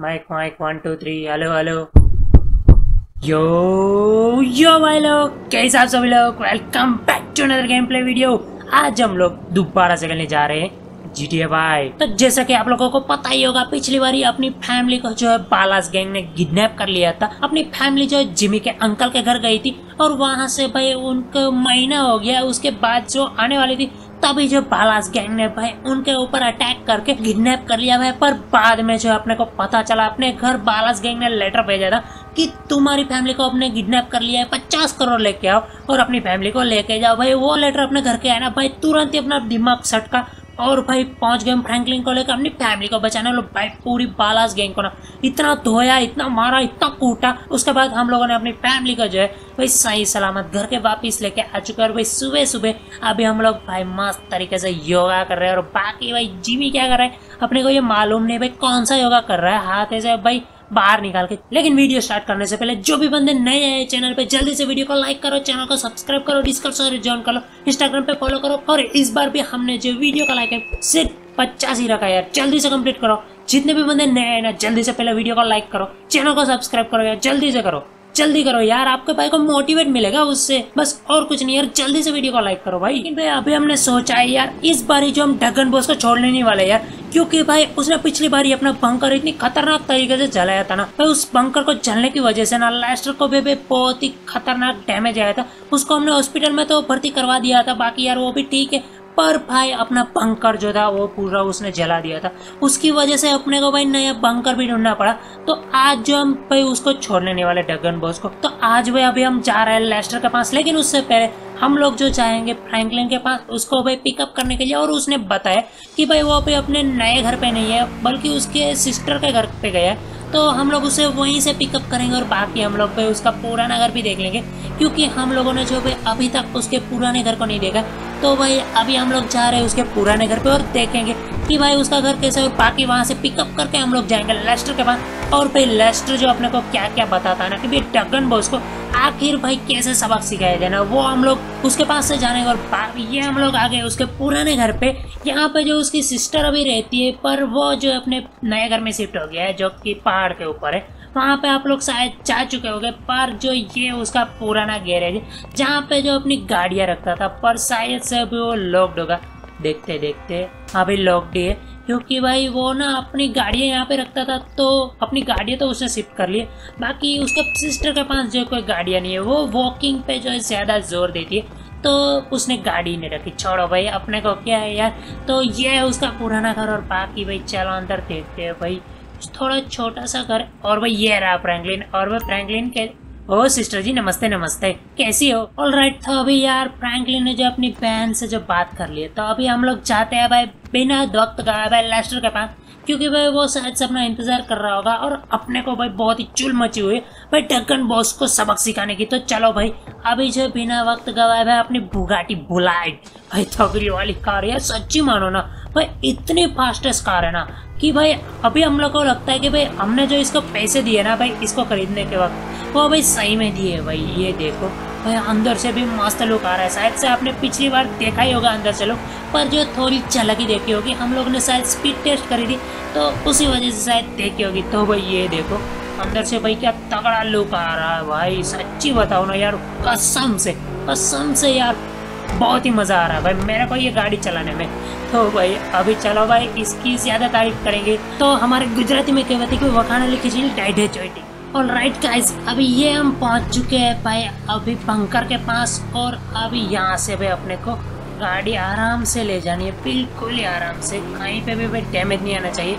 Mic mic one two three hello hello yo yo भाई लोग, कैसे आप सभी लोग? Welcome back to another game play video आज हम लोग दोबारा से खेलने जा रहे हैं जी टी भाई। तो जैसा कि आप लोगों को पता ही होगा, पिछली बारी अपनी फैमिली को जो है बालास गैंग ने किडनैप कर लिया था। अपनी फैमिली जो है जिमी के अंकल के घर गई थी और वहाँ से भाई उनको महीना हो गया। उसके बाद जो आने वाली थी तभी जो बालास गैंग ने भाई उनके ऊपर अटैक करके किडनेप कर लिया भाई, पर बाद में जो अपने को पता चला, अपने घर बालास गैंग ने लेटर भेजा था कि तुम्हारी फैमिली को अपने किडनैप कर लिया है, पचास करोड़ लेके आओ और अपनी फैमिली को लेके जाओ। भाई वो लेटर अपने घर के आया ना, भाई तुरंत ही अपना दिमाग सटका। और भाई पहुँच गए फ्रैंकलिन को लेकर अपनी फैमिली को बचाने लो भाई पूरी बालास गैंग को ना, इतना धोया, इतना मारा, इतना कूटा। उसके बाद हम लोगों ने अपनी फैमिली को जो है, भाई सही सलामत घर के वापिस लेके आ चुके और भाई सुबह सुबह अभी हम लोग भाई मस्त तरीके से योगा कर रहे हैं और बाकी भाई जिमी क्या कर रहा है? अपने को ये मालूम नहीं भाई कौन सा योगा कर रहा है? हाथ ऐसे भाई बाहर निकाल के। लेकिन वीडियो स्टार्ट करने से पहले जो भी बंदे नए आए चैनल पे, जल्दी से वीडियो को लाइक करो चैनल को सब्सक्राइब करो डिस्कस ज्वाइन करो इंस्टाग्राम पे फॉलो करो और इस बार भी हमने जो वीडियो का लाइक है, सिर्फ़ पचास ही रखा यार। जल्दी से कंप्लीट करो। जितने भी बंदे नए आए ना, जल्दी से पहले वीडियो को लाइक करो चैनल को सब्सक्राइब करो यार, जल्दी से करो। जल्दी करो यार आपके भाई को मोटिवेट मिलेगा उससे। बस और कुछ नहीं यार जल्दी से वीडियो को लाइक करो भाई। लेकिन भाई अभी हमने सोचा है यार इस बार ही जो हम ढगन बॉस को छोड़ने नहीं वाले यार क्योंकि भाई उसने पिछली बार ही अपना बंकर इतनी खतरनाक तरीके से जलाया था ना भाई उस बंकर को जलने की वजह से ना लास्टर को भी, बहुत ही खतरनाक डैमेज आया था। उसको हमने हॉस्पिटल में तो भर्ती करवा दिया था बाकी यार वो भी ठीक है। पर भाई अपना बंकर जो था, वो पूरा उसने जला दिया था। उसकी वजह से अपने को भाई नया बंकर भी ढूंढना पड़ा। तो आज जो हम भाई उसको छोड़ने नहीं वाले डगन बॉस को तो आज भाई अभी हम जा रहे हैं लेस्टर के पास। लेकिन उससे पहले हम लोग जो जाएँगे फ्रैंकलिन के पास, उसको भाई पिकअप करने के लिए, और उसने बताया कि भाई वो अभी अपने नए घर पे नहीं है, बल्कि उसके सिस्टर के घर पे गया है। तो हम लोग उसे वहीं से पिकअप करेंगे और बाकी हम लोग भाई उसका पुराना घर भी देख लेंगे। क्योंकि हम लोगों ने जो भी अभी तक उसके पुराने घर को नहीं देखा तो भाई अभी हम लोग जा रहे हैं उसके पुराने घर पे और देखेंगे। कि भाई, उसका घर कैसे और बाकी वहाँ से पिकअप करके हम लोग जाएँगे लेस्टर के पास। और भाई लेस्टर जो अपने को क्या क्या बताता है ना, कि भाई डगन बॉस को आखिर भाई कैसे सबक सिखाया देना वो हम लोग उसके पास से जाने और ये हम लोग आ गए उसके पुराने घर पे। यहाँ पे जो उसकी सिस्टर अभी रहती है, पर वो जो अपने नए घर में शिफ्ट हो गया है, जो कि पहाड़ के ऊपर है। वहाँ पे आप लोग शायद जा चुके होंगे, पर जो ये उसका पुराना गैरेज है, जहाँ पे जो अपनी गाड़ियाँ रखता था, पर शायद से अभी वो लॉक्ड होगा। देखते देखते। अभी लॉक्ड ही है क्योंकि भाई वो ना अपनी गाड़ियाँ यहाँ पे रखता था तो अपनी गाड़ियाँ तो उसने शिफ्ट कर ली बाकी उसके सिस्टर के पास जो कोई गाड़ियाँ नहीं है, वो वॉकिंग पे जो है ज़्यादा ज़ोर देती है। तो उसने गाड़ी नहीं रखी। छोड़ो भाई, अपने को क्या है यार? तो ये है उसका पुराना घर और बाकी भाई, चलो अंदर देखते हैं भाई। थोड़ा छोटा सा घर, और भाई ये रहा फ्रैंकलिन और भाई फ्रैंकलिन के ओ सिस्टर जी, नमस्ते नमस्ते। कैसी हो? ऑल राइट तो अभी यार फ्रैंकलिन ने जो अपनी बहन से जो बात कर ली है तो अभी हम लोग चाहते हैं भाई बिना वक्त का, भाई लेस्टर के पास, क्योंकि भाई वो शायद से अपना इंतज़ार कर रहा होगा और अपने को भाई बहुत ही चुल मची हुई, भाई ढक्कन बॉस को सबक सिखाने की। तो चलो भाई, अभी जो बिना वक्त गवाए भाई अपनी बुगाटी बुलाइट भाई थगरी वाली कार है सच्ची मानो ना, भाई इतनी फास्टेस्ट कार है ना कि भाई, अभी हम लोग को लगता है कि भाई, हमने जो इसको पैसे दिए ना भाई, इसको खरीदने के वक्त, वो भाई सही में दिए भाई, ये देखो। भाई, अंदर से भी मस्त लुक आ रहा है। शायद से आपने पिछली बार देखा ही होगा अंदर से लुक, पर जो थोड़ी झलक ही देखी होगी, हम लोग ने शायद स्पीड टेस्ट करी थी तो उसी वजह से शायद देखी होगी। तो भाई, ये देखो, अंदर से भाई क्या तगड़ा लुक आ रहा है भाई, सच्ची बताओ ना यार, कसम से कसम से यार। बहुत ही मज़ा आ रहा है भाई। मेरे को ये गाड़ी चलाने में। तो भाई, अभी चलो भाई, इसकी ज़्यादा तारीफ़ करेंगे। तो हमारे गुजराती में कहते कि वखाना लिखी चीज़ है चोटी और राइट गाइस अभी ये हम पहुँच चुके हैं भाई, अभी बंकर के पास और अभी यहाँ से भाई अपने को गाड़ी आराम से ले जानी है, बिल्कुल ही आराम से। कहीं पे भी भाई डैमेज नहीं आना चाहिए।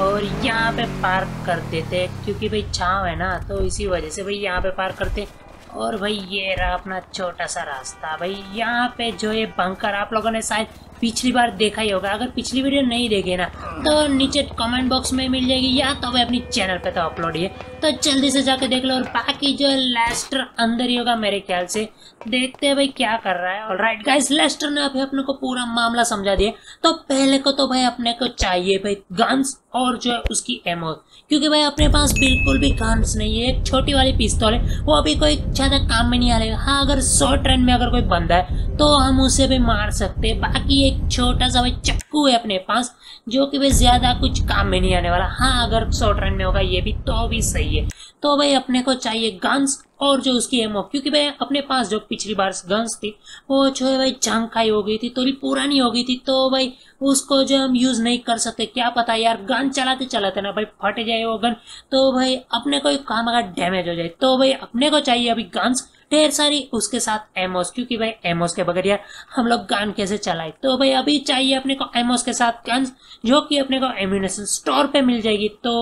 और यहाँ पे पार्क कर देते क्योंकि भाई छाँव है ना तो इसी वजह से भाई यहाँ पे पार्क करते और भाई ये रहा अपना छोटा सा रास्ता। भाई यहाँ पे जो ये बंकर आप लोगों ने शायद पिछली बार देखा ही होगा। अगर पिछली वीडियो नहीं देखे ना तो नीचे कमेंट बॉक्स में मिल जाएगी या तो भाई अपनी चैनल पे तो अपलोड ही है। तो जल्दी से जाके देख लो और बाकी जो है लास्टर अंदर ही होगा मेरे ख्याल से देखते हैं भाई क्या कर रहा है। और राइट गाइस लेस्टर ने अभी अपने को पूरा मामला समझा दिया। तो पहले को तो भाई अपने को चाहिए भाई गन्स और जो है उसकी एमओ क्योंकि भाई अपने पास बिल्कुल भी गन्स नहीं है। एक छोटी वाली पिस्तौल है। वो अभी कोई ज़्यादा काम में नहीं आ रहा हाँ। अगर शॉर्ट रन में अगर कोई बंदा है तो हम उसे भी मार सकते हैं। बाकी एक छोटा सा भाई चक्कू है अपने पास, जो कि भाई ज़्यादा कुछ काम में नहीं आने वाला। हाँ अगर शॉर्ट रन में होगा, ये भी तो भी सही है। तो भाई अपने को चाहिए गन्स और जो उसकी एमओ क्योंकि भाई अपने पास जो पिछली बार गन्स थी, वो जो है भाई जंग खाई हो गई थी थोड़ी पुरानी हो गई थी तो भाई उसको जो हम यूज़ नहीं कर सकते, क्या पता यार गन चलाते चलाते ना भाई फट जाए वो गन तो भाई अपने को काम अगर डैमेज हो जाए तो भाई अपने को चाहिए अभी गन्स ढेर सारी उसके साथ एमोस क्योंकि भाई एमोस के बगैर यार हम लोग गन कैसे चलाए? तो भाई अभी चाहिए अपने को एमोस के साथ गन्स जो कि अपने को एम्यूनेशन स्टोर पे मिल जाएगी तो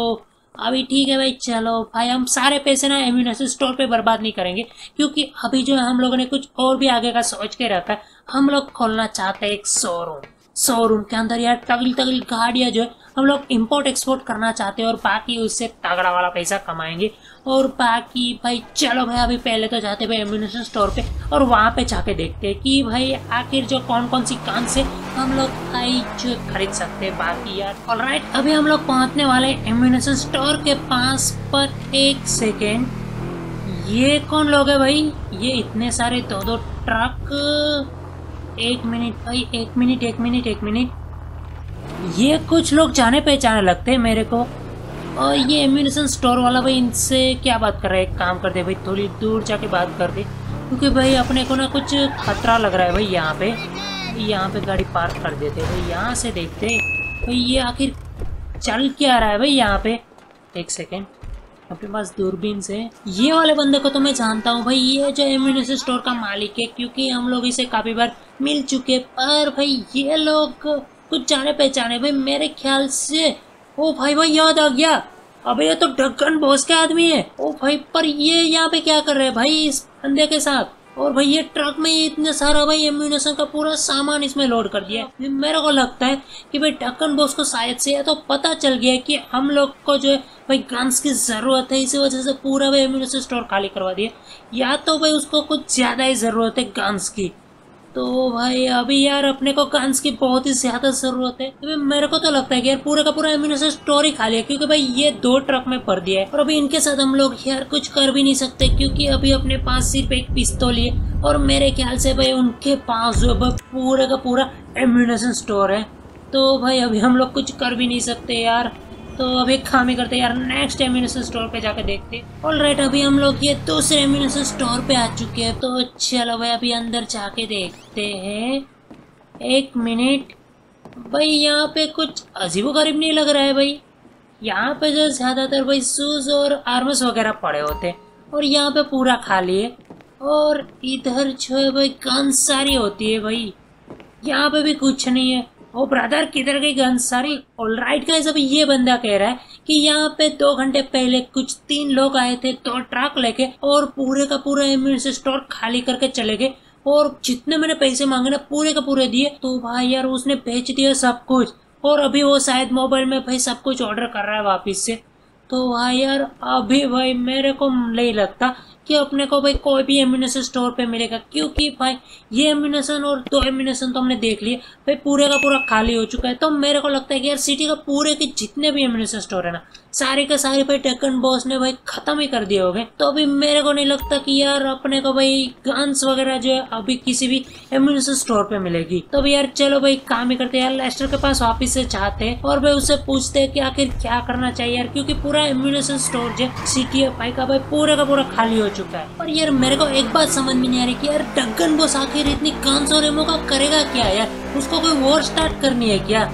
अभी ठीक है भाई, चलो भाई, हम सारे पैसे ना एम्यूनेशन स्टोर पे बर्बाद नहीं करेंगे, क्योंकि अभी जो है हम लोगों ने कुछ और भी आगे का सोच के रखा है, हम लोग खोलना चाहते हैं एक शोरूम शोरूम के अंदर यार तगड़ी तगड़ी गाड़ियाँ जो है, हम लोग इंपोर्ट एक्सपोर्ट करना चाहते हैं और बाकी उससे तगड़ा वाला पैसा कमाएँगे। और बाकी भाई, चलो भाई, अभी पहले तो जाते भाई एम्यूनेशन स्टोर पे और वहाँ पे जाके देखते हैं कि भाई, आखिर जो कौन कौन सी कान से हम लोग भाई जो खरीद सकते हैं। बाकी यार ऑल राइट अभी हम लोग पहुँचने वाले एम्यूनेशन स्टोर के पास पर एक सेकेंड ये कौन लोग है भाई? ये इतने सारे दो दो ट्रक एक मिनट, भाई, एक मिनट एक मिनट एक मिनट। ये कुछ लोग जाने पहचाने लगते हैं मेरे को। और ये एम्यूनेशन स्टोर वाला भाई इनसे क्या बात कर रहा है? एक काम कर दे भाई, थोड़ी दूर जाके बात कर दे। क्योंकि भाई अपने को ना कुछ खतरा लग रहा है भाई यहाँ पे। यहाँ पे गाड़ी पार्क कर देते भाई, यहाँ से देखते भाई ये आखिर चल क्या रहा है भाई यहाँ पे? एक सेकेंड अपने पास दूरबीन से। ये वाले बंदे को तो मैं जानता हूँ भाई, ये जो एम्यूनेशन स्टोर का मालिक है, क्योंकि हम लोग इसे काफ़ी बार मिल चुके पर भाई, ये लोग कुछ जाने पहचाने, भाई, मेरे ख्याल से ओ भाई भाई याद आ गया। अबे, ये तो ढक्कन बॉस के आदमी है। ओ भाई, पर ये यहाँ पे क्या कर रहे हैं भाई इस बंदे के साथ? और भाई, ये ट्रक में ये इतने सारा भाई एम्यूनेशन का पूरा सामान इसमें लोड कर दिया है। मेरे को लगता है कि भाई ढक्कन बॉस को शायद से या तो पता चल गया कि हम लोग को जो है भाई गन्स की ज़रूरत है, इसी वजह से पूरा भाई एम्यूनेशन स्टोर खाली करवा दिया। या तो भाई उसको कुछ ज़्यादा ही ज़रूरत है गन्स की। तो भाई, अभी यार अपने को गन्स की बहुत ही ज़्यादा ज़रूरत है। तो मेरे को तो लगता है कि यार पूरा का पूरा एम्यूनेशन स्टोर खाली है क्योंकि भाई ये दो ट्रक में भर दिया है। और अभी इनके साथ हम लोग यार कुछ कर भी नहीं सकते, क्योंकि अभी अपने पास सिर्फ़ एक पिस्तौल है और मेरे ख्याल से भाई, उनके पास जो है पूरा का पूरा एम्यूनेशन स्टोर है। तो भाई, अभी हम लोग कुछ कर भी नहीं सकते यार। तो अभी खामी करते यार नेक्स्ट एम्यूनेशन स्टोर पे जाके देखते ऑल राइट अभी हम लोग ये दूसरे एम्यूनेशन स्टोर पे आ चुके हैं तो चलो भाई, अभी अंदर जाके देखते हैं। एक मिनट। भाई, यहाँ पे कुछ अजीब गरीब नहीं लग रहा है भाई। यहाँ पे जो ज़्यादातर भाई शूज़ और आर्मस वगैरह पड़े होते हैं, और यहाँ पे पूरा खाली है। और इधर जो है भाई गन सारी होती है भाई। यहाँ पे भी कुछ नहीं है। ओ ब्रदर किधर गई गन सारी ऑल राइट गाइस अभी ये बंदा कह रहा है कि यहाँ पे दो घंटे पहले कुछ तीन लोग आए थे, दो ट्रक लेके और पूरे का पूरा एम्यूनिशन स्टोर खाली करके चले गए। और जितने मैंने पैसे मांगे ना, पूरे का पूरे दिए। तो भाई यार, उसने बेच दिया सब कुछ। और अभी वो शायद मोबाइल में भाई सब कुछ ऑर्डर कर रहा है वापिस से। तो भाई यार, अभी भाई मेरे को नहीं लगता कि अपने को भाई कोई भी एम्यूनेशन स्टोर पे मिलेगा। क्योंकि भाई, ये एम्यूनेशन और दो एम्यूनेशन तो हमने देख लिए। भाई पूरे का पूरा खाली हो चुका है। तो मेरे को लगता है कि यार सिटी का पूरे के जितने भी एम्यूनेशन स्टोर है ना सारे के सारे भाई टेकन बॉस ने भाई खत्म ही कर दिए होंगे। तो अभी मेरे को नहीं लगता कि यार अपने को भाई गन्स वगैरह जो है अभी किसी भी एम्यूनेशन स्टोर पे मिलेगी। तो भाई यार चलो भाई, काम ही करते यार लेस्टर के पास वापिस से चाहते हैं और भाई उससे पूछते हैं कि आखिर क्या करना चाहिए यार, क्योंकि पूरा एम्यूनेशन स्टोर जो सिटी भाई का भाई पूरा का पूरा खाली हो चुका है। और यार मेरे को एक बात समझ में नहीं आ रही कि यार डगन बॉस आखिर इतनी गन्स और एमो का करेगा क्या यार? उसको कोई वॉर स्टार्ट करनी है क्या?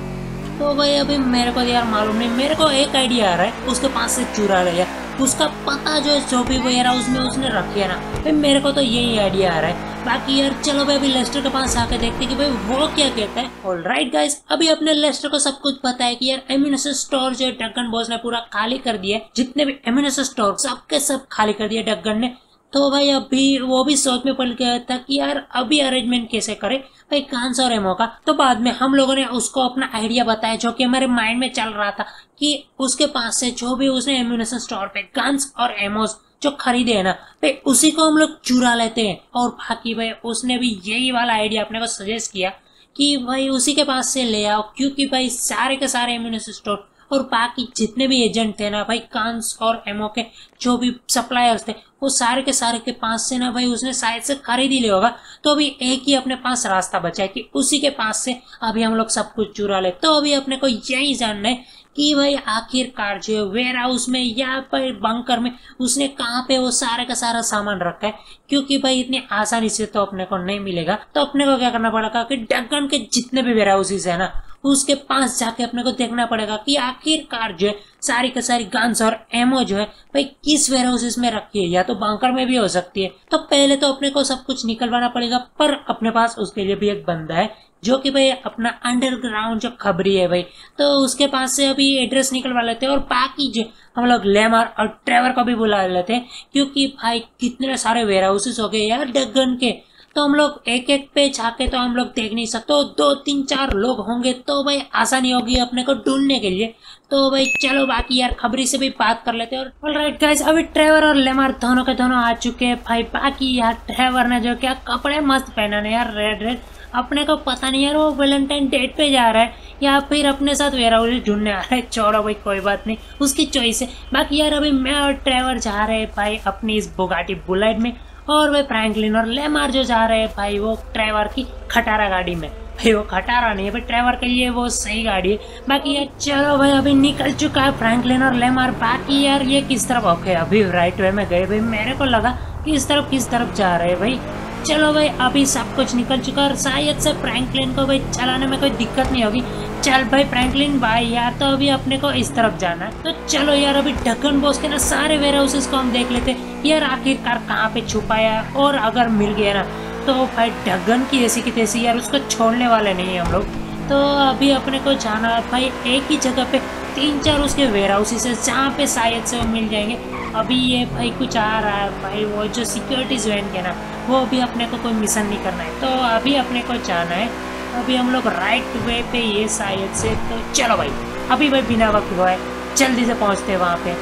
तो भाई अभी मेरे को यार मालूम नहीं। मेरे को एक आइडिया आ रहा है, उसके पास से चुरा लिया उसका पता जो है चौबी वगैरह उसमें, उसने रखे ना। भाई, मेरे को तो यही आइडिया आ रहा है। बाकी यार, चलो भाई, अभी लेस्टर के पास आके देखते हैं कि भाई, वो क्या कहता है। ऑल राइट गाइस अभी अपने लेस्टर को सब कुछ पता है कि यार एम्यूनेशन स्टोर जो है डगन बॉस ने पूरा खाली कर दिया है। जितने भी एम्यूनेशन स्टोर सबके सब खाली कर दिया डगन ने। तो भाई अभी वो भी सोच में पड़ गया था कि यार अभी अरेंजमेंट कैसे करें? भाई कौन सा रेमो का? तो बाद में हम लोगों ने उसको अपना आइडिया बताया, जो कि हमारे माइंड में चल रहा था कि उसके पास से जो भी उसने एम्यूनेशन स्टोर पे गन्स और एमोस जो खरीदे है ना, भाई उसी को हम लोग चुरा लेते हैं। और बाकी भाई उसने भी यही वाला आइडिया अपने को सजेस्ट किया कि भाई उसी के पास से ले आओ, क्योंकि भाई सारे के सारे एम्यूनेशन स्टोर और बाकी जितने भी एजेंट थे ना भाई कांस और एमओ के जो भी सप्लायर्स थे, वो सारे के सारे के पास से ना भाई उसने शायद से खरीद ही लिया होगा। तो अभी एक ही अपने पास रास्ता बचा है कि उसी के पास से अभी हम लोग सब कुछ चुरा ले। तो अभी अपने को यही जानना है कि भाई आखिरकार जो है वेयर हाउस में या पर बंकर में उसने कहाँ पे वो सारे का सारा सामान रखा है? क्योंकि भाई इतनी आसानी से तो अपने को नहीं मिलेगा। तो अपने को क्या करना पड़ेगा कि डगन के जितने भी वेयर हाउसेज है ना उसके पास जाके अपने को देखना पड़ेगा कि आखिरकार जो है, सारी का सारी गन्स और एमओ जो है, भाई किस वेयर हाउसेस में रखी है? या तो बांकर में भी हो सकती है। तो पहले तो अपने को सब कुछ निकलवाना पड़ेगा, पर अपने पास उसके लिए भी एक बंदा है, जो कि भाई अपना अंडरग्राउंड जो खबरी है भाई तो उसके पास से अभी एड्रेस निकलवा लेते हैं और बाकी जो हम लोग लेमर और ट्रेवर को भी बुला लेते हैं, क्योंकि भाई कितने सारे वेयर हाउसेस हो गए यार डगन के। तो हम लोग एक एक पे जाके तो हम लोग देख नहीं सकते। तो दो, तीन, चार लोग होंगे तो भाई आसानी होगी अपने को ढूँढने के लिए। तो भाई चलो बाकी यार खबरी से भी बात कर लेते हैं। और राइट गाइस अभी ट्रेवर और लेमार दोनों के दोनों आ चुके हैं भाई। बाकी यार ट्रेवर ने जो क्या कपड़े मस्त पहना यार रेड रेड अपने को पता नहीं यार वो वेलेंटाइन डेट पे जा रहा है या फिर अपने साथ वेरा ढूँढने आ रहा है। छोड़ो भाई, कोई बात नहीं। उसकी चॉइस है। बाकी यार अभी मैं और ट्रेवर जा रहे हैं भाई अपनी इस बुगाटी बुलेट में। और भाई फ्रैंकलिन और लेमार जो जा रहे हैं, भाई वो ट्रेवर की खटारा गाड़ी में। भाई वो खटारा नहीं है, भाई ट्रेवर के लिए वो सही गाड़ी है। बाकी यार चलो भाई, अभी निकल चुका है फ्रैंकलिन और लेमार बाकी यार ये किस तरफ़? ओके अभी राइट वे में गए। भाई मेरे को लगा कि इस तरफ़ किस तरफ़ जा रहे हैं भाई। चलो भाई, अभी सब कुछ निकल चुका है और शायद से फ्रैंकलिन को भाई चलाने में कोई दिक्कत नहीं होगी। चल भाई फ्रैंकलिन भाई यार तो अभी अपने को इस तरफ़ जाना है। तो चलो यार, अभी ढक्कन बॉस के ना सारे वेयर हाउसेस को हम देख लेते यार, आखिरकार कहाँ पे छुपाया और अगर मिल गया ना तो भाई ढक्कन की ऐसी की तैसी, यार, उसको छोड़ने वाले नहीं है हम लोग। तो अभी अपने को जाना है भाई, एक ही जगह पे तीन चार उसके वेयर हाउसेस है, जहाँ पे शायद से वो मिल जाएँगे। अभी ये भाई कुछ आ रहा है भाई, वो जो सिक्योरिटी वैन के ना वो अभी अपने को कोई मिशन नहीं करना है। तो अभी अपने को जाना है। अभी हम लोग राइट वे पे ये शायद से तो चलो भाई। अभी भाई बिना वक्त हुआ जल्दी से पहुँचते हैं वहाँ पे।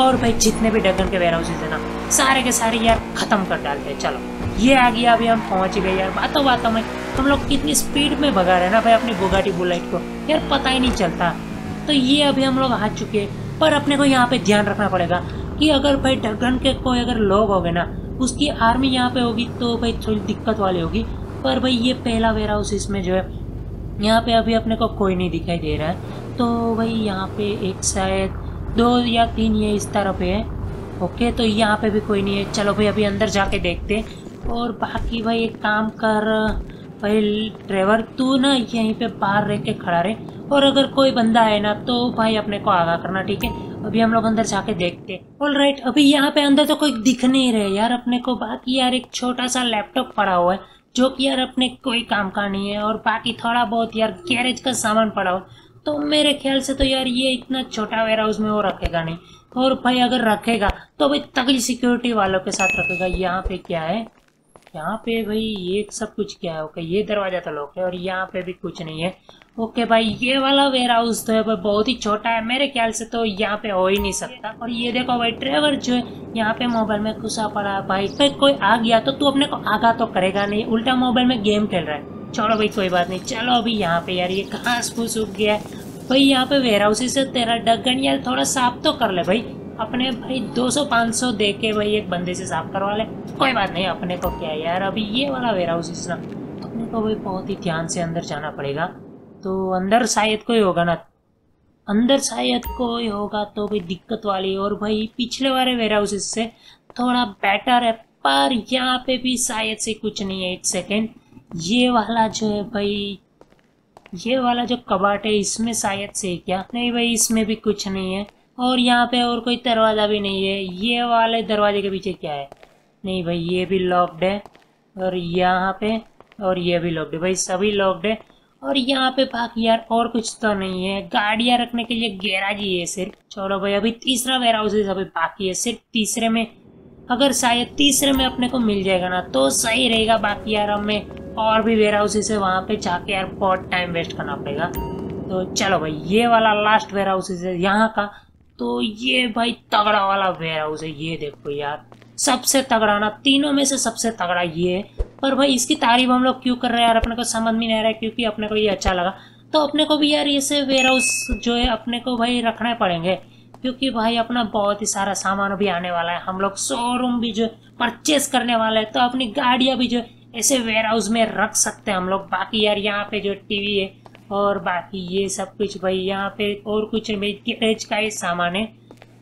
और भाई जितने भी डगन के वेयर हाउसेज है ना, सारे के सारे यार ख़त्म कर डालते हैं। चलो। ये आ गया, अभी हम पहुँच गए यार। बातों बातों में हम लोग कितनी स्पीड में भगा रहे हैं ना भाई अपनी बुगाटी बुलेट को। यार पता ही नहीं चलता। तो ये अभी हम लोग आ चुके पर अपने को यहाँ पे ध्यान रखना पड़ेगा। कि अगर भाई डगन के कोई अगर लोग हो गए ना, उसकी आर्मी यहाँ पे होगी तो भाई थोड़ी दिक्कत वाली होगी। पर भाई ये पहला वेयर हाउस इसमें जो है, यहाँ पे अभी अपने को कोई नहीं दिखाई दे रहा है। तो भाई यहाँ पे एक शायद दो या तीन ये इस तरह पे है। ओके तो यहाँ पे भी कोई नहीं है। चलो भाई अभी अंदर जाके देखते और बाकी भाई एक काम कर, भाई ड्राइवर तू ना यहीं पे बाहर रह के खड़ा रहे। और अगर कोई बंदा है ना तो भाई अपने को आगा करना, ठीक है? अभी हम लोग अंदर जाके देखते ऑल राइट अभी यहाँ पे अंदर तो कोई दिख नहीं रहे यार। अपने को बाकी यार एक छोटा सा लैपटॉप पड़ा हुआ है, जो कि यार अपने कोई काम का नहीं है, और बाकी थोड़ा बहुत यार गैरेज का सामान पड़ा हुआ तो मेरे ख्याल से तो यार ये इतना छोटा वेयर हाउस में वो रखेगा नहीं। और भाई अगर रखेगा तो भाई तगड़ी सिक्योरिटी वालों के साथ रखेगा। यहाँ पे क्या है? यहाँ पे भाई ये सब कुछ क्या है? ओके ये दरवाज़ा तो लॉक है और यहाँ पे भी कुछ नहीं है। ओके भाई, ये वाला वेयर हाउस तो है, भाई, बहुत ही छोटा है। मेरे ख्याल से तो यहाँ पे हो ही नहीं सकता। और ये देखो भाई ड्राइवर जो है, यहाँ पे मोबाइल में घुसा पड़ा है। भाई फिर कोई आ गया तो तू अपने को आगा तो करेगा नहीं। उल्टा मोबाइल में गेम खेल रहा है। छोड़ो भाई, कोई बात नहीं। चलो अभी यहाँ पे यार, ये घास फूस उग गया है। भाई, यहाँ पे वेयर हाउस से तेरा डगन यार थोड़ा साफ़ तो कर ले भाई। अपने भाई 200-500 दे के भाई एक बंदे से साफ़ करवा ले। कोई बात नहीं, अपने को क्या यार। अभी ये वाला वेयर हाउस ना, अपने को भाई बहुत ही ध्यान से अंदर जाना पड़ेगा। तो अंदर शायद कोई होगा ना। अंदर शायद कोई होगा तो भाई दिक्कत वाली। और भाई, पिछले वाले वेयर हाउसेस से थोड़ा बेटर है, पर यहाँ पे भी शायद से कुछ नहीं है, एक सेकेंड ये वाला जो है भाई, ये वाला जो कबाट है, इसमें शायद से क्या? नहीं भाई, इसमें भी कुछ नहीं है। और यहाँ पे और कोई दरवाज़ा भी नहीं है। ये वाले दरवाजे के पीछे क्या है? नहीं भाई, ये भी लॉक्ड है, और यहाँ पे, और ये भी लॉक्ड है। भाई, सभी लॉक्ड है। और यहाँ पे बाकी यार और कुछ तो नहीं है। गाड़ियाँ रखने के लिए गैराज ही है सिर्फ़। चलो भाई, अभी तीसरा वेयर हाउसेज अभी बाकी है। सिर्फ़ तीसरे में, अगर शायद तीसरे में अपने को मिल जाएगा ना तो सही रहेगा। बाकी यार हमें और भी वेयर हाउसेज है, वहाँ पे जाके यार बहुत टाइम वेस्ट करना पड़ेगा। तो चलो भाई, ये वाला लास्ट वेयर हाउसेस है, यहाँ का। तो ये भाई तगड़ा वाला वेयर हाउस है, ये देखो यार। सबसे तगड़ा ना, तीनों में से सबसे तगड़ा ये। है पर भाई, इसकी तारीफ़ हम लोग क्यों कर रहे हैं यार? अपने को समझ में नहीं आ रहा है क्योंकि अपने को ये अच्छा लगा। तो अपने को भी यार ऐसे वेयर हाउस जो है, अपने को भाई रखने पड़ेंगे। क्योंकि भाई, अपना बहुत ही सारा सामान भी आने वाला है। हम लोग शोरूम भी जो परचेस करने वाले हैं तो अपनी गाड़ियाँ भी जो ऐसे वेयर हाउस में रख सकते हैं हम लोग। बाकी यार, यहाँ पे जो टीवी है और बाकी ये सब कुछ भाई, यहाँ पे और कुछ गैरेज का ही सामान है।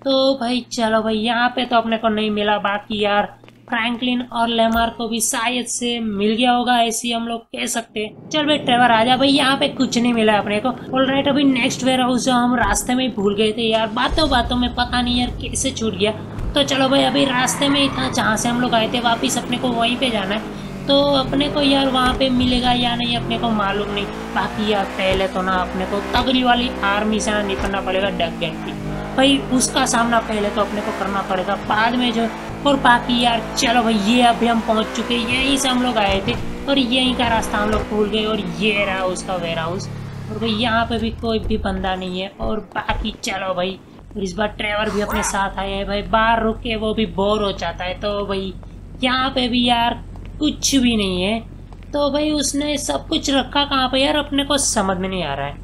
तो भाई, चलो भाई, यहाँ पे तो अपने को नहीं मिला बाकी यार। फ्रैंकलिन और लेमार को भी शायद से मिल गया होगा, ऐसी हम लोग कह सकते चल भाई ट्रेवर आ जा भाई, यहाँ पे कुछ नहीं मिला अपने को। ऑल राइट अभी नेक्स्ट वेयर हाउस जो हम रास्ते में भूल गए थे यार। बातों बातों में पता नहीं यार कैसे छूट गया। तो चलो भाई, अभी रास्ते में ही था जहाँ से हम लोग आए थे, वापिस अपने को वहीं पे जाना है। तो अपने को यार वहाँ पे मिलेगा या नहीं, अपने को मालूम नहीं। बाकी यार, पहले तो ना अपने को तगड़ी वाली आर्मी से ना निकलना पड़ेगा डग गैंग की भाई, उसका सामना पहले तो अपने को करना पड़ेगा। बाद में जो, और बाकी यार, चलो भाई, ये अभी हम पहुँच चुके हैं, यहीं से हम लोग आए थे, और यहीं का रास्ता हम लोग भूल गए, और ये रहा उसका वेयर हाउस और भाई, यहाँ पे भी कोई भी बंदा नहीं है, और बाकी चलो भाई, और इस बार ड्राइवर भी अपने साथ आए हैं भाई, बाहर रुक के वो भी बोर हो जाता है तो भाई, यहाँ पे भी यार, कुछ भी नहीं है। तो भाई, उसने सब कुछ रखा कहाँ पे यार, अपने को समझ में नहीं आ रहा है।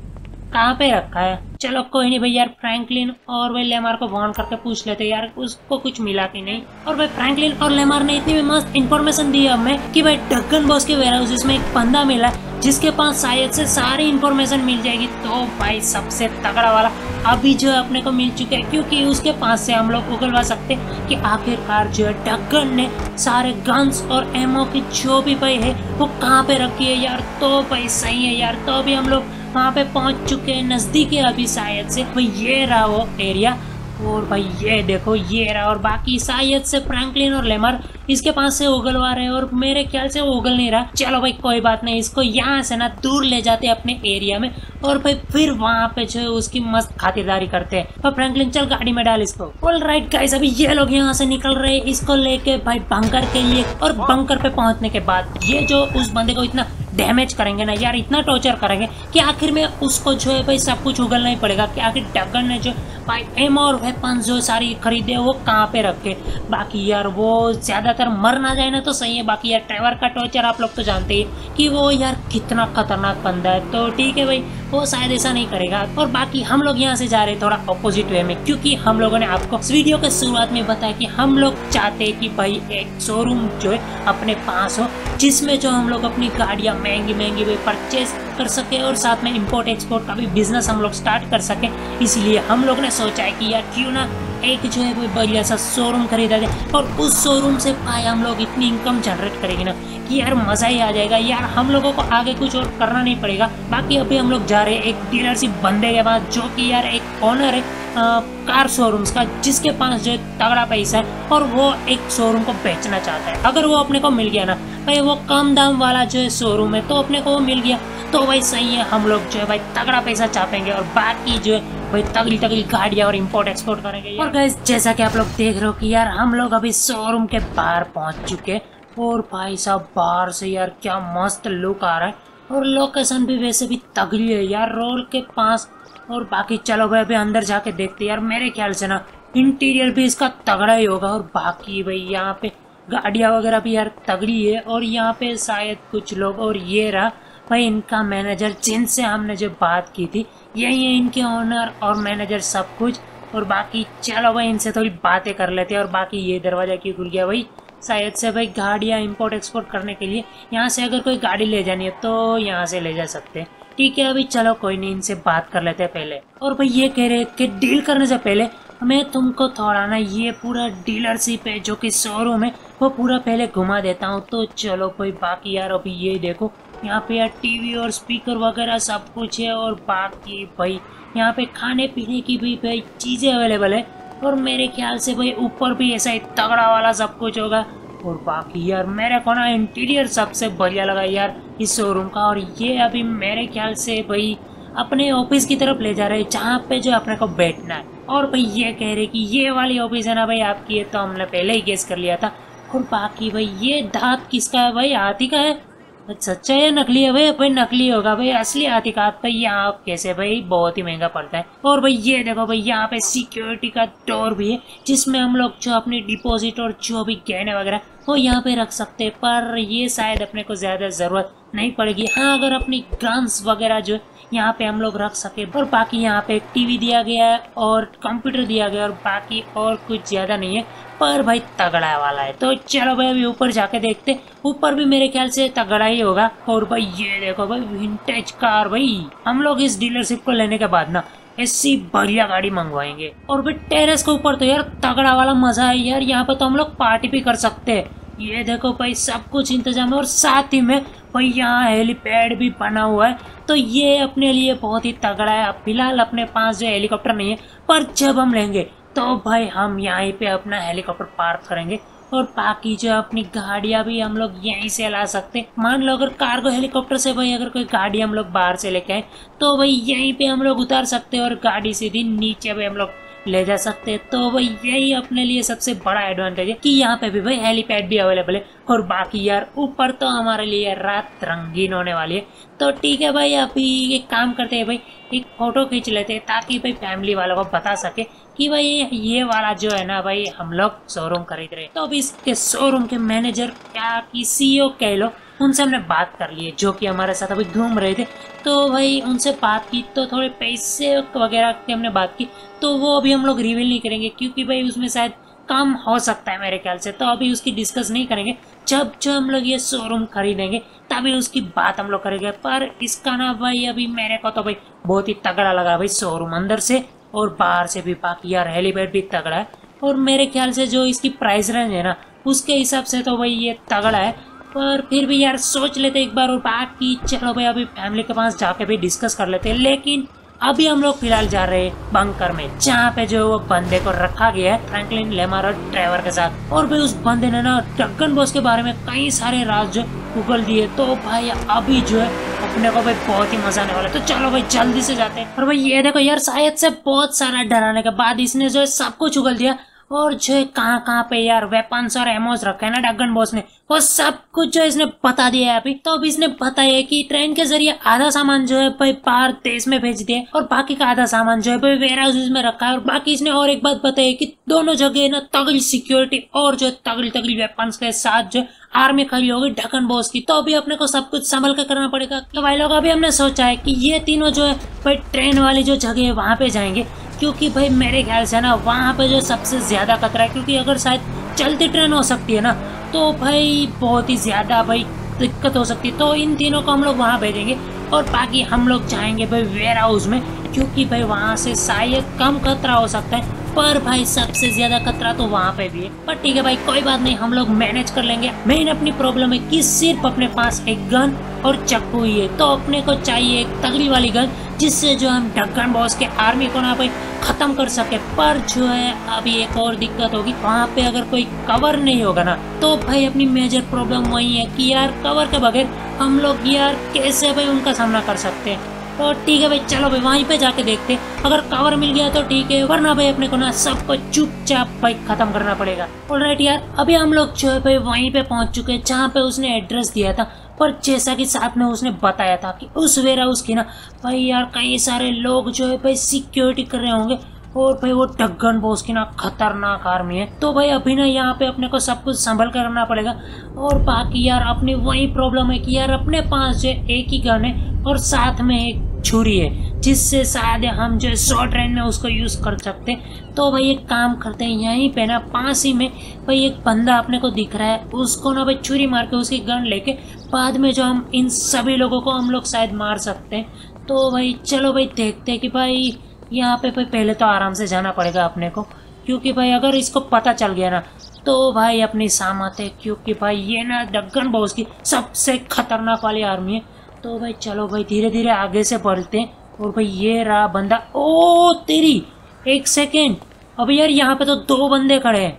कहाँ पे रखा है? चलो कोई नहीं भाई यार फ्रैंकलिन और भाई लेमार को फ़ोन करके पूछ लेते यार, उसको कुछ मिला की नहीं। और भाई फ्रैंकलिन और लेमार ने इतनी मस्त इन्फॉर्मेशन दी हमें कि भाई डगन बॉस के वेयर हाउस में एक बंदा मिला जिसके पास शायद से सारी इन्फॉर्मेशन मिल जाएगी तो भाई सबसे तगड़ा वाला अभी जो है अपने को मिल चुका है, क्योंकि उसके पास से हम लोग उगलवा सकते हैं कि आखिरकार जो है डगन ने सारे गन्स और एमओ की जो भी भाई है, वो कहाँ पे रखी है यार? तो भाई सही है यार तो अभी हम लोग वहाँ पे पहुँच चुके हैं नज़दीक है अभी शायद से। भाई ये रहा वो एरिया और भाई, ये देखो, ये रहा और बाकी शायद से फ्रैंकलिन और लेमर इसके पास से उगलवा रहे हैं और मेरे ख्याल से उगल नहीं रहा। चलो भाई, कोई बात नहीं, इसको यहाँ से ना दूर ले जाते अपने एरिया में और भाई, फिर वहाँ पे जो है उसकी मस्त खातिरदारी करते हैं। और फ्रैंकलिन चल गाड़ी में डाल इसको। ऑल राइट गाइस अभी ये लोग यहाँ से निकल रहे इसको लेके भाई बंकर के लिए और बंकर पे पहुँचने के बाद। ये जो उस बंदे को इतना डैमेज करेंगे ना, यार इतना टॉर्चर करेंगे कि आखिर में उसको जो है भाई सब कुछ उगलना ही पड़ेगा, कि आखिर डगन ने जो भाई एम और वेपन जो सारी खरीदे वो कहाँ पे रखे? बाकी यार वो ज़्यादातर मर ना जाए ना तो सही है, बाकी यार ट्रेवर का टॉर्चर आप लोग तो जानते ही कि वो यार कितना खतरनाक बंदा है। तो ठीक है भाई वो शायद ऐसा नहीं करेगा। और बाकी हम लोग यहाँ से जा रहे थोड़ा अपोजिट वे में, क्योंकि हम लोगों ने आपको इस वीडियो के शुरुआत में बताया कि हम लोग चाहते हैं कि भाई एक शोरूम जो है अपने पास हो, जिसमें जो हम लोग अपनी गाड़ियाँ महँगी महँगी भी परचेज कर सके और साथ में इम्पोर्ट एक्सपोर्ट का भी बिज़नेस हम लोग स्टार्ट कर सके। इसलिए हम लोग ने सोचा है कि यार क्यों ना एक जो है कोई बढ़िया सा शोरूम खरीदा जाए और उस शोरूम से पाए हम लोग, इतनी इनकम जनरेट करेंगे ना कि यार मज़ा ही आ जाएगा। यार हम लोगों को आगे कुछ और करना नहीं पड़ेगा। बाकी अभी हम लोग जा रहे हैं एक डीलरशिप बंदे के पास जो कि यार एक ऑनर है कार शोरूम्स का, जिसके पास जो तगड़ा पैसा है और वो एक शोरूम को बेचना चाहता है। अगर वो अपने को मिल गया ना, भाई वो कम दाम वाला जो है शोरूम है तो अपने को वो मिल गया। तो भाई सही है, हम लोग जो है भाई तगड़ा पैसा चापेंगे और बाकी जो है भाई तगड़ी तगड़ी गाड़ियाँ और इम्पोर्ट एक्सपोर्ट करेंगे और गैस जैसा कि आप लोग देख रहे हो कि यार, हम लोग अभी शोरूम के बाहर पहुँच चुके हैं। और भाई साहब, बाहर से यार क्या मस्त लुक आ रहा है। और लोकेशन भी वैसे भी तगड़ी है यार रोड के पास और बाकी चलो भाई, अभी अंदर जाके देखते यार, मेरे ख्याल से ना इंटीरियर भी इसका तगड़ा ही होगा और बाकी भाई, यहाँ पे गाड़ियाँ वगैरह भी यार तगड़ी है और यहाँ पे शायद कुछ लोग और ये रहा, भाई, इनका मैनेजर जिनसे हमने जो बात की थी, यही है इनके ओनर और मैनेजर सब कुछ। और बाकी चलो भाई, इनसे थोड़ी बातें कर लेते हैं और बाकी ये दरवाज़ा क्यों खुल गया भाई? शायद से भाई, गाड़ियाँ इम्पोर्ट एक्सपोर्ट करने के लिए यहाँ से अगर कोई गाड़ी ले जानी है तो यहाँ से ले जा सकते हैं। ठीक है, अभी चलो कोई नहीं, इनसे बात कर लेते हैं पहले। और भाई ये कह रहे कि डील करने से पहले मैं तुमको थोड़ा ना ये पूरा डीलरशिप है, जो कि शोरूम है, वो पूरा पहले घुमा देता हूँ। तो चलो कोई बाकी यार, अभी ये देखो, यहाँ पे यार टीवी और स्पीकर वगैरह सब कुछ है, और बाकी भाई यहाँ पे खाने पीने की भी भाई चीज़ें अवेलेबल है। और मेरे ख्याल से भाई ऊपर भी ऐसा ही तगड़ा वाला सब कुछ होगा। और बाकी यार, मेरे को ना इंटीरियर सबसे बढ़िया लगा यार इस शोरूम का और ये अभी मेरे ख्याल से भाई अपने ऑफ़िस की तरफ़ ले जा रहे हैं, जहाँ पे जो अपने को बैठना है। और भाई ये कह रहे कि ये वाली ऑफ़िस है ना भाई, आपकी है तो हमने पहले ही गेस कर लिया था। और बाकी भाई ये दांत किसका है भाई? हाथी का है? सच्चा या नकली है भाई भाई नकली होगा भाई। असली हाथी का भाई, यहाँ कैसे भाई, बहुत ही महँगा पड़ता है। और भाई ये देखो भाई, यहाँ पे सिक्योरिटी का डोर भी है, जिसमें हम लोग जो अपनी डिपॉजिट और जो भी गहने वगैरह, वो यहाँ पे रख सकते हैं। पर ये शायद अपने को ज़्यादा ज़रूरत नहीं पड़ेगी। हाँ अगर अपनी गन्स वगैरह जो यहाँ पे हम लोग रख सके। और बाकी यहाँ पे टीवी दिया गया है और कंप्यूटर दिया गया और बाकी और कुछ ज़्यादा नहीं है। पर भाई तगड़ा वाला है। तो चलो भाई अभी ऊपर जाके देखते ऊपर भी मेरे ख्याल से तगड़ा ही होगा। और भाई ये देखो भाई विंटेज कार भाई। हम लोग इस डीलरशिप को लेने के बाद ना ऐसी बढ़िया गाड़ी मंगवाएँगे। और भाई टेरेस के ऊपर तो यार तगड़ा वाला मज़ा है यार। यहाँ पे तो हम लोग पार्टी भी कर सकते हैं। ये देखो भाई, सब कुछ इंतज़ाम है और साथ ही में भाई यहाँ हेलीपैड भी बना हुआ है। तो ये अपने लिए बहुत ही तगड़ा है। अब फ़िलहाल अपने पास जो हेलीकॉप्टर नहीं है, पर जब हम लेंगे तो भाई हम यहीं पे अपना हेलीकॉप्टर पार्क करेंगे। और बाकी जो अपनी गाड़ियाँ भी हम लोग यहीं से ला सकते हैं। मान लो अगर कार्गो हेलीकॉप्टर से भाई अगर कोई गाड़ी हम लोग बाहर से लेके आए तो भाई यहीं पे हम लोग उतार सकते हैं और गाड़ी सीधी नीचे भी हम लोग ले जा सकते हैं। तो भाई, यही अपने लिए सबसे बड़ा एडवांटेज है कि यहाँ पे भी भाई हेलीपैड भी अवेलेबल है। और बाकी यार, ऊपर तो हमारे लिए रात रंगीन होने वाली है। तो ठीक है भाई, अभी एक काम करते हैं भाई, एक फ़ोटो खींच लेते हैं ताकि भाई फैमिली वालों को बता सके कि भाई ये वाला जो है ना भाई, हम लोग शोरूम खरीद रहे तो अभी इसके शोरूम के मैनेजर क्या की सीईओ कह लो उनसे हमने बात कर ली है, जो कि हमारे साथ अभी घूम रहे थे। तो भाई उनसे बात की तो थोड़े पैसे वगैरह की हमने बात की तो वो अभी हम लोग रिवील नहीं करेंगे, क्योंकि भाई उसमें शायद काम हो सकता है मेरे ख्याल से। तो अभी उसकी डिस्कस नहीं करेंगे। जब जो हम लोग ये शोरूम खरीदेंगे, तभी उसकी बात हम लोग करेंगे। पर इसका ना भाई, अभी मेरे को तो भाई बहुत ही तगड़ा लगा भाई शोरूम अंदर से, और बाहर से भी बाकी यार हेलीपैड भी तगड़ा है। और मेरे ख्याल से जो इसकी प्राइस रेंज है ना, उसके हिसाब से तो भाई ये तगड़ा है। पर फिर भी यार सोच लेते एक बार और बाकी चलो भाई अभी फैमिली के पास जाके भी डिस्कस कर लेते हैं। लेकिन अभी हम लोग फ़िलहाल जा रहे हैं बंकर में, जहाँ पे जो वो बंदे को रखा गया है फ्रैंकलिन लेमर और ड्राइवर के साथ। और भाई उस बंदे ने ना डक्कन बॉस के बारे में कई सारे राज जो उगल दिए। तो भाई अभी जो है, अपने को भाई बहुत ही मज़ा आने वाला तो चलो भाई, जल्दी से जाते हैं। और भाई ये देखो यार, शायद से बहुत सारा डराने के बाद इसने जो है सब कुछ उगल दिया। और जो कहाँ कहाँ पे यार वेपन्स और एमोस रखे है ना डगन बॉस ने। वो सब कुछ जो इसने बता दिया है अभी। तो अभी इसने बताया कि ट्रेन के ज़रिए आधा सामान जो है, भाई, बाहर देश में भेज दिया और बाकी का आधा सामान जो है, भाई वेयर हाउस में रखा है। और बाकी इसने और एक बात बताई कि दोनों जगह ना, तगड़ी सिक्योरिटी और जो तगड़ी तगड़ी वेपन्स के साथ जो आर्मी खड़ी होगी ढक्कन बॉस की। तो अभी अपने को सब कुछ संभल कर करना पड़ेगा। तो भाई लोग, अभी हमने सोचा है कि ये तीनों जो है, भाई ट्रेन वाली जो जगह है, वहाँ पे जाएँगे। क्योंकि भाई मेरे ख्याल से ना वहाँ पर जो सबसे ज़्यादा खतरा है, क्योंकि अगर शायद चलती ट्रेन हो सकती है ना तो भाई बहुत ही ज़्यादा भाई दिक्कत हो सकती है। तो इन तीनों को हम लोग वहाँ भेजेंगे। और बाकी हम लोग जाएँगे भाई वेयर हाउस में, क्योंकि भाई वहाँ से शायद कम खतरा हो सकता है, पर भाई सबसे ज़्यादा खतरा तो वहाँ पे भी है। पर ठीक है भाई, कोई बात नहीं, हम लोग मैनेज कर लेंगे। मेन अपनी प्रॉब्लम है कि सिर्फ़ अपने पास एक गन और चक्कू ही है। तो अपने को चाहिए एक तगड़ी वाली गन जिससे जो हम ढक्कन बॉस के आर्मी को ना भाई खत्म कर सके। पर जो है, अभी एक और दिक्कत होगी, वहाँ पे अगर कोई कवर नहीं होगा ना तो भाई अपनी मेजर प्रॉब्लम वही है कि यार कवर के बगैर हम लोग यार कैसे भाई उनका सामना कर सकते हैं? तो ठीक है भाई, चलो भाई, वहीं पे जाके देखते हैं। अगर कवर मिल गया तो ठीक है, वरना भाई अपने को ना सबको चुपचाप भाई खत्म करना पड़ेगा। और राइट यार, अभी हम लोग जो है भाई वहीं पे पहुँच चुके हैं, जहाँ पे उसने एड्रेस दिया था, पर जैसा कि साथ में उसने बताया था कि उस वेरा उसकी ना, भाई यार कई सारे लोग जो है भाई सिक्योरिटी कर रहे होंगे और भाई वो डगन बॉस की ना खतरनाक आर्मी है। तो भाई अभी ना यहाँ पे अपने को सब कुछ संभल कर करना पड़ेगा। और बाकी यार, अपनी वही प्रॉब्लम है कि यार अपने पास जो एक ही गन है और साथ में एक छुरी है, जिससे शायद हम जो है शॉर्ट रेंज में उसको यूज़ कर सकते तो भाई एक काम करते हैं, यहीं पे ना पास ही में भाई एक बंदा अपने को दिख रहा है। उसको ना भाई छुरी मार के उसकी गन लेके बाद में जो हम इन सभी लोगों को हम लोग शायद मार सकते हैं। तो भाई चलो भाई देखते हैं कि भाई यहाँ पे भाई पहले तो आराम से जाना पड़ेगा अपने को, क्योंकि भाई अगर इसको पता चल गया ना तो भाई अपनी सामत है, क्योंकि भाई ये ना डगन बॉस की सबसे खतरनाक वाली आर्मी है। तो भाई चलो भाई धीरे धीरे आगे से बढ़ते हैं, और भाई ये रहा बंदा, ओ, तेरी, एक सेकेंड अभी यार यहाँ पे तो दो बंदे खड़े हैं।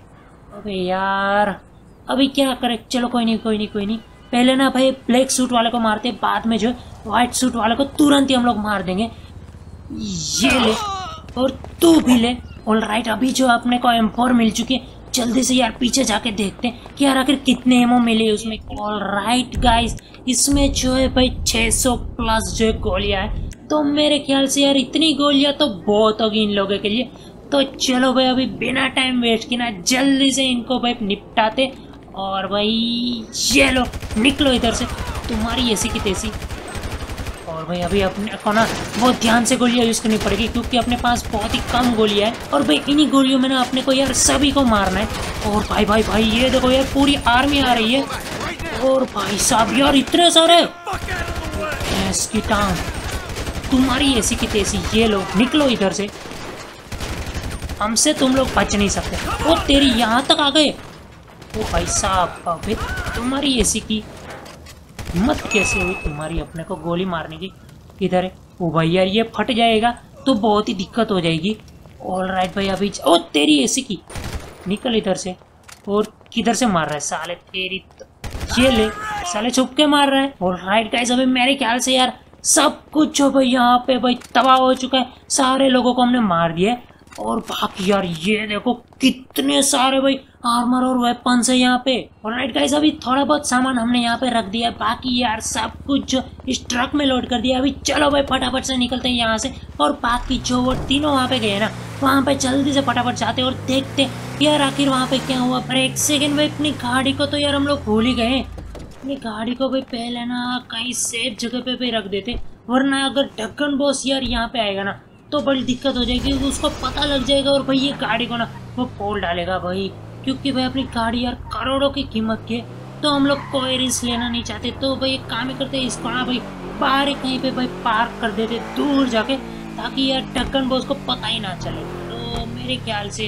अबे यार, अभी क्या करें, चलो कोई नहीं कोई नहीं कोई नहीं। पहले ना भाई ब्लैक सूट वाले को मारते बाद में जो व्हाइट सूट वाले को तुरंत ही हम लोग मार देंगे। ये ले। और तू भी ले। ऑल राइट अभी जो अपने को एम फोर मिल चुकी है, जल्दी से यार पीछे जाके देखते हैं कि यार आखिर कितने एमओ मिले उसमें। ऑल राइट गाइस इसमें जो है भाई 600 प्लस जो है गोलियाँ है। तो मेरे ख्याल से यार इतनी गोलियाँ तो बहुत होगी इन लोगों के लिए। तो चलो भाई, अभी बिना टाइम वेस्ट किए ना जल्दी से इनको भाई निपटाते। और भाई, ये लो, निकलो इधर से। तुम्हारी ऐसी की तैसी। और भाई, अभी अपने को ना बहुत ध्यान से गोलियाँ यूज़ करनी पड़ेगी, क्योंकि अपने पास बहुत ही कम गोलियाँ है। और भाई, इन्हीं गोलियों में ना अपने को यार सभी को मारना है। और भाई भाई भाई, ये देखो यार, पूरी आर्मी आ रही है। और भाई साहब, यार, इतने सारे। टांग। तुम्हारी ऐसी की तैसी, ये लो निकलो इधर से। हमसे तुम लोग बच नहीं सकते। वो तेरी यहाँ तक आ गए। ओ भाई साहब तुम्हारी ऐसी की हिम्मत कैसे हुई तुम्हारी अपने को गोली मारने की। इधर है। ओ भाई यार, ये फट जाएगा तो बहुत ही दिक्कत हो जाएगी। ऑल राइट भाई, अभी ओ, तेरी ऐसी की। निकल इधर से। और किधर से मार रहा है? साले तेरी तो ये ले। साले छुप के मार रहा है। ऑल राइट गाइस अभी मेरे ख्याल से यार सब कुछ जो भाई, यहाँ पे भाई तबाह हो चुका है। सारे लोगों को हमने मार दिया और बाकी यार, ये देखो कितने सारे भाई आर्मर और वेपन्स है यहाँ पे। और राइट गाइस अभी थोड़ा बहुत सामान हमने यहाँ पे रख दिया बाकी यार, सब कुछ इस ट्रक में लोड कर दिया अभी चलो भाई, फटाफट से निकलते हैं यहाँ से। और बाकी जो वो तीनों वहाँ पे गए ना, वहाँ पे जल्दी से फटाफट जाते और देखते यार आखिर वहाँ पे क्या हुआ। पर एक सेकेंड भाई, अपनी गाड़ी को तो यार हम लोग भूल ही गए अपनी गाड़ी को भाई पहले ना कहीं सेफ़ जगह पे भी रख देते, वरना अगर ढक्कन बॉस यार यहाँ पे आएगा ना तो बड़ी दिक्कत हो जाएगी, उसको पता लग जाएगा और भाई ये गाड़ी को ना वो पोल डालेगा भाई। क्योंकि भाई अपनी गाड़ी यार करोड़ों की कीमत की है। तो हम लोग कोई रिस्क लेना नहीं चाहते। तो भाई एक काम ही करते इसको ना भाई बाहर ही कहीं पे भाई पार्क कर देते दूर जाके, ताकि यार ढक्कन बॉस को पता ही ना चले। तो मेरे ख्याल से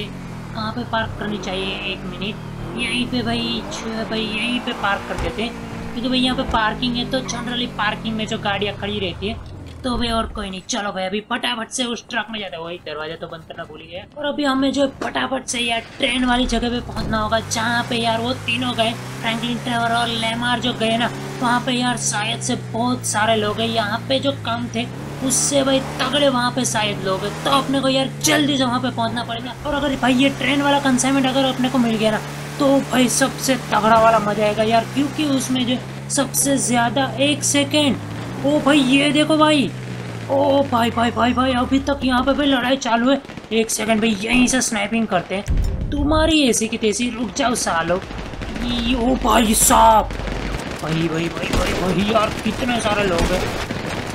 कहाँ पे पार्क करनी चाहिए? एक मिनट। यहीं पे भाई भाई यहीं पे पार्क कर देते क्योंकि भाई यहाँ पे पार्किंग है तो जनरली पार्किंग में जो गाड़ियाँ खड़ी रहती है तो भाई और कोई नहीं। चलो भाई, अभी फटाफट से उस ट्रक में जाते वही दरवाज़ा तो बंद करना भूल गया। और अभी हमें जो फटाफट से यार ट्रेन वाली जगह पे पहुँचना होगा, जहाँ पे यार वो तीनों गए फ्रैंकलिन ट्रेवर और लेमार जो गए ना, वहाँ पे यार शायद से बहुत सारे लोग हैं। यहाँ पे जो कम थे, उससे भाई तगड़े वहाँ पे शायद लोग हैं। तो अपने को यार जल्दी से वहाँ पे पहुँचना पड़ेगा। और अगर भाई ये ट्रेन वाला कंसाइनमेंट अगर अपने को मिल गया ना तो भाई सबसे तगड़ा वाला मज़ा आएगा यार। क्योंकि उसमें जो सबसे ज़्यादा एक सेकेंड ओ भाई, ये देखो भाई। ओ भाई भाई भाई भाई, अभी तक यहाँ पे भाई लड़ाई चालू है। एक सेकंड भाई, यहीं से स्नैपिंग करते हैं। तुम्हारी ऐसी की तैसी, रुक जाओ सालो। ओ भाई साहब। भाई भाई भाई भाई भाई, यार, कितने सारे लोग हैं।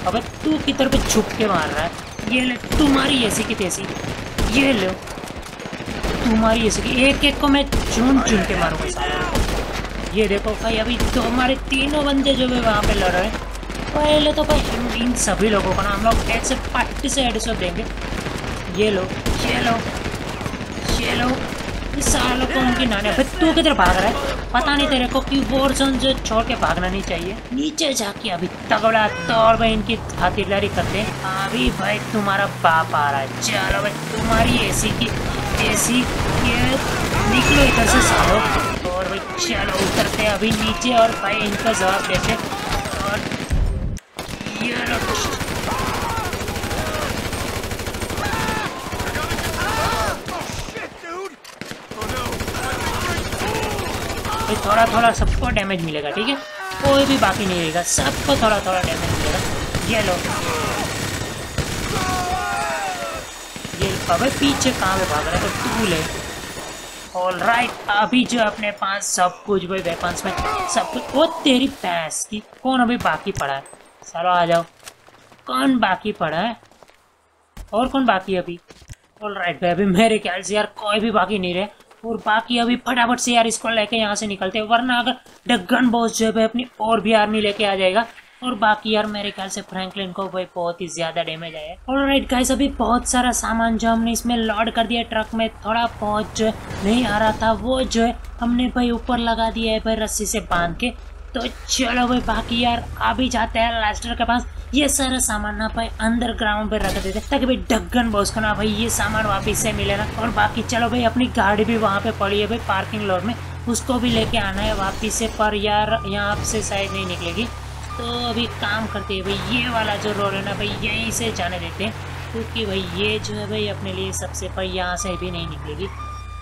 अबे, तू किधर पे छुप के मार रहा है? ये ले, तुम्हारी ऐसी की तैसी। ये लो। तुम्हारी ऐसी की एक एक को मैं चुन चुन के मारूँगा ये देखो भाई, अभी तो हमारे तीनों बंदे जो है वहाँ पे लड़ रहे हैं। पहले तो भाई इन सभी लोगों को ना हम लोग ऐसे पट्टी से हेडशॉट देंगे। ये लो ये लो ये लो। इस सालों को उनकी नानी भाई तू किधर भाग रहा है? पता नहीं तेरे को कि वो जोन जो छोड़ के भागना नहीं चाहिए। नीचे जाके अभी तगड़ा तौर भाई इनकी खातिरदारी करते हैं। अभी भाई तुम्हारा बाप आ रहा है। चलो भाई, तुम्हारी एसी की एसी ये निकलो इधर से सालो। और भाई चलो उतरते अभी नीचे और भाई इनका जवाब देते थोड़ा थोड़ा सबको डैमेज मिलेगा, ठीक है? कोई भी बाकी नहीं रहेगा, सबको थोड़ा थोड़ा डैमेज मिलेगा। ये लो। ये अबे पीछे कहाँ पे भाग रहा है? तो तू ले। ऑल राइट अभी जो अपने पास सब कुछ भाई वेपन्स में सब कुछ, वो तेरी पैस की कौन अभी बाकी पड़ा है? चलो आ जाओ। कौन बाकी पड़ा है? और कौन बाकी अभी? ऑल राइट भाई, अभी मेरे ख्याल से यार कोई भी बाकी नहीं रहे। और बाकी अभी फटाफट से यार इसको लेके यहाँ से निकलते हैं, वरना अगर डगन बॉस जो है अपनी और भी आर्मी लेके आ जाएगा। और बाकी यार मेरे ख्याल से फ्रैंकलिन को भाई बहुत ही ज़्यादा डैमेज आया और राइट गाइस अभी बहुत सारा सामान जो हमने इसमें लोड कर दिया ट्रक में, थोड़ा बहुत जो नहीं आ रहा था, वो जो है हमने भाई ऊपर लगा दिया है भाई रस्सी से बाँध के। तो चलो भाई, बाकी यार, अभी जाते हैं लास्टर के पास। ये सारा सामान ना भाई अंदर ग्राउंड पे रख देते ताकि भाई ढक्कन बॉस को ना भाई ये सामान वापिस से मिले ना। और बाकी चलो भाई, अपनी गाड़ी भी वहाँ पे पड़ी है भाई पार्किंग लॉट में। उसको भी लेके आना है वापिस से, पर यार, यहाँ से शायद नहीं निकलेगी। तो अभी काम करते हैं भाई, ये वाला जो रोड है ना भाई, यहीं से जाने देते हैं। क्योंकि भाई, ये जो है भाई, अपने लिए सबसे भाई यहाँ से भी नहीं निकलेगी।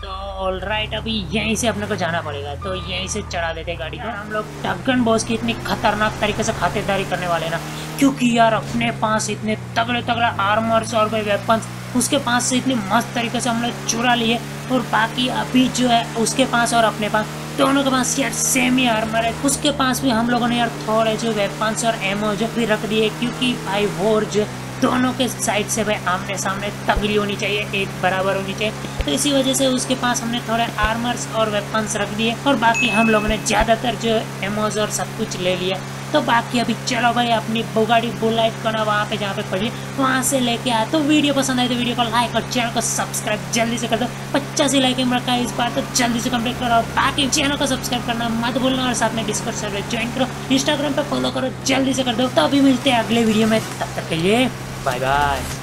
तो ऑल राइट अभी यहीं से अपने को जाना पड़ेगा। तो यहीं से चढ़ा देते गाड़ी को। हम लोग ढक्कन बॉस की इतनी खतरनाक तरीके से खातिरदारी करने वाले ना। क्योंकि यार अपने पास इतने तगड़े तगड़े आर्मर्स और भाई वेपन्स उसके पास से इतनी मस्त तरीके से हम लोग चुरा लिए और बाकी अभी जो है उसके पास और अपने पास, दोनों के पास यार सेम ही आर्मर है। उसके पास भी हम लोगों ने यार थोड़े जो वेपन्स और एमो जो भी रख दिए, क्योंकि भाई वोर जो दोनों के साइड से भाई आमने सामने तगड़ी होनी चाहिए, एक बराबर होनी चाहिए। तो इसी वजह से उसके पास हमने थोड़े आर्मर्स और वेपन्स रख दिए और बाकी हम लोगों ने ज़्यादातर जो एमोज और सब कुछ ले लिया। तो बाकी अभी चलो भाई, अपनी बुगाड़ी बुलाइट करना वहाँ पे, जहाँ पे पड़ी, वहाँ से लेके आए तो वीडियो पसंद आए तो वीडियो को लाइक और चैनल को सब्सक्राइब जल्दी से कर दो। पचासी लाइक रखा है इस बार तो जल्दी से कंप्लीट करो। बाकी चैनल को सब्सक्राइब करना मत भूलना और साथ में डिस्कस सर्वर ज्वाइन करो। इंस्टाग्राम पे फॉलो करो, जल्दी से कर दो। तो अभी मिलते हैं अगले वीडियो में, तब तक के लिए บายบาย